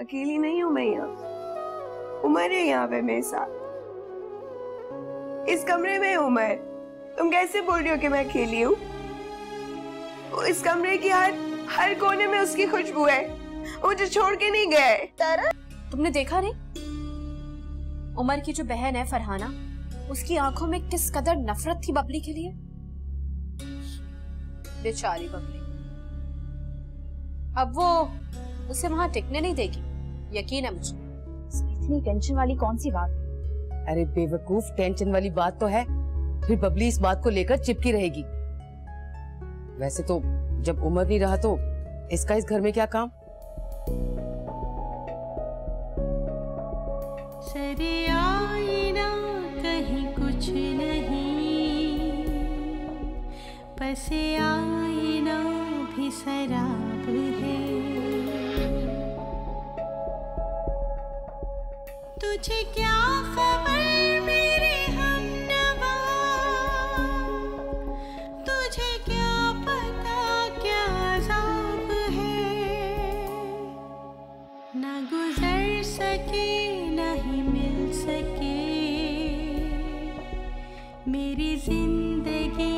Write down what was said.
अकेली नहीं हूँ मैं यहाँ। उमर है यहाँ पे मेरे साथ। इस कमरे में उमर तुम कैसे बोल रही हो कि मैं अकेली हूँ? इस कमरे की हर हर कोने में उसकी खुशबू है। मुझे छोड़ के नहीं गए। तारा, तुमने देखा नहीं? उमर की जो बहन है फरहाना, उसकी आँखों में किस कदर नफरत थी बबली के लिए? बेचारी बबली। अब वो उसे वहाँ टिकने नहीं देगी। यकीन है मुझे। इतनी टेंशन वाली कौन सी बात अरे बेवकूफ़ टेंशन वाली बात तो है। फिर बबली इस बात को लेकर चिपकी रहेगी। वैसे तो जब उम्र नहीं रहा तो इसका इस घर में क्या काम? सरे आईना कहीं कुछ नहीं। पसे आईना भी शराब तुझे क्या खबर मेरे हमनवा? तुझे क्या पता क्या अजाब है? न गुजर सके नहीं मिल सके। मेरी ज़िंदगी